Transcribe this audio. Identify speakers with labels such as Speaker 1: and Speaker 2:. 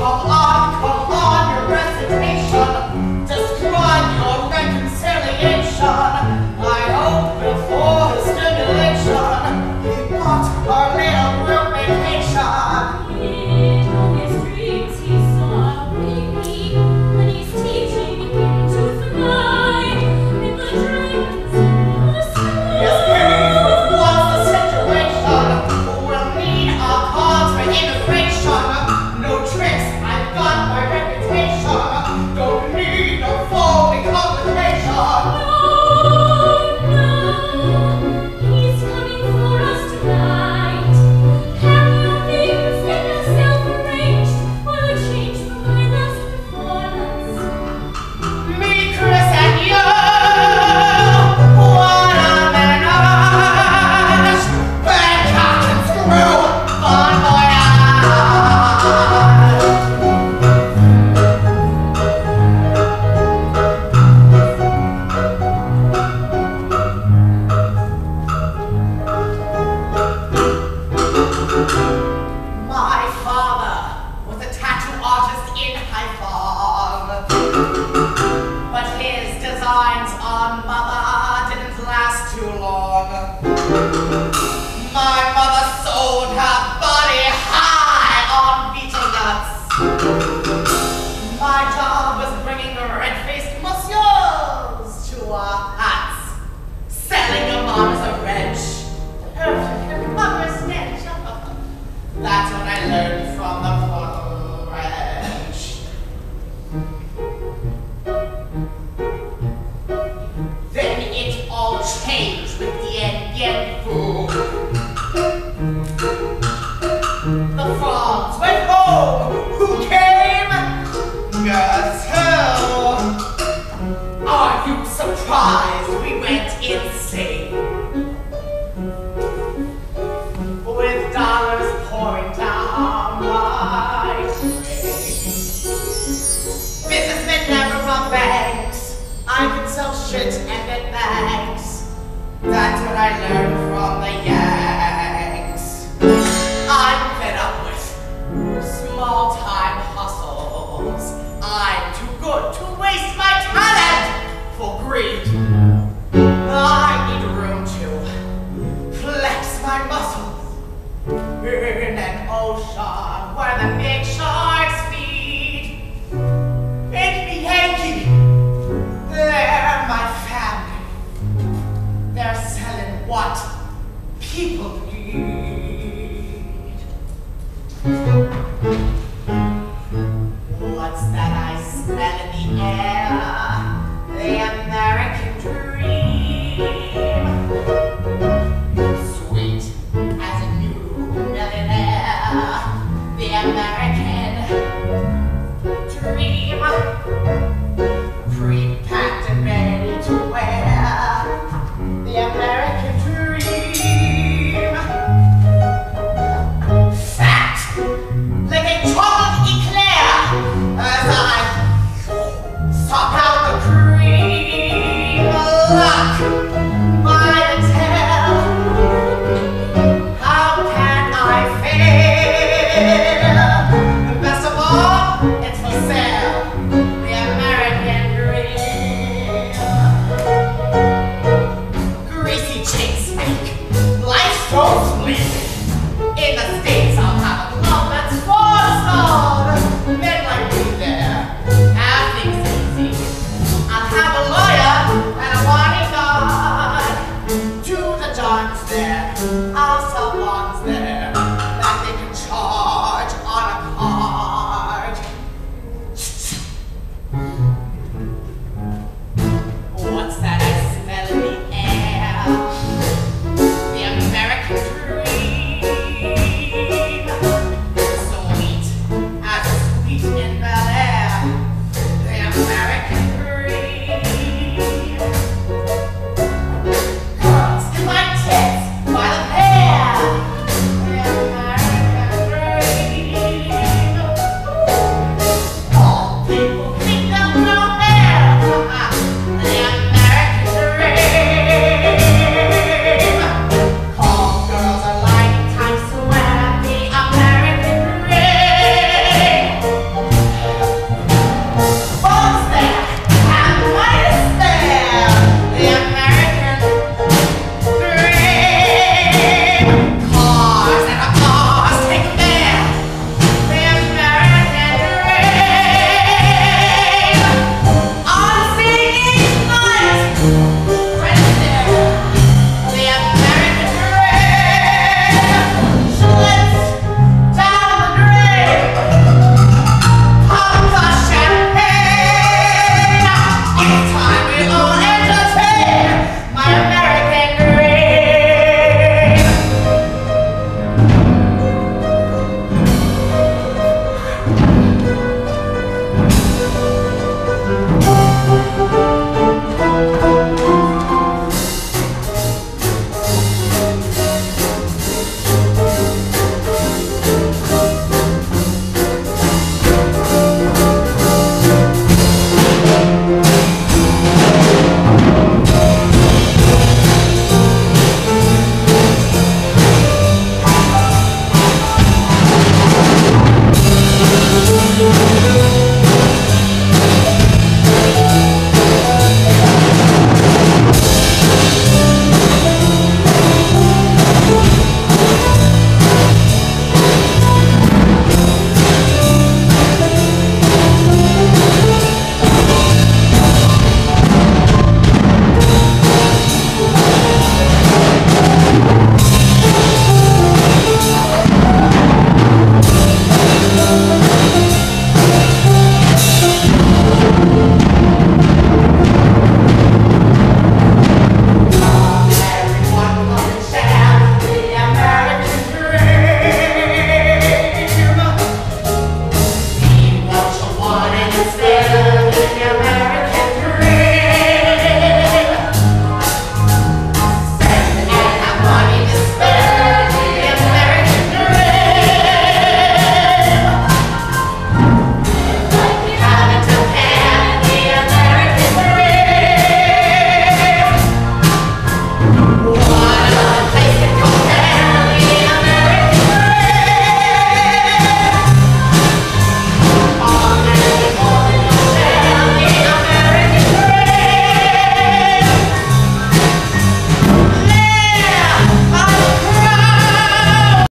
Speaker 1: 好。what people Black.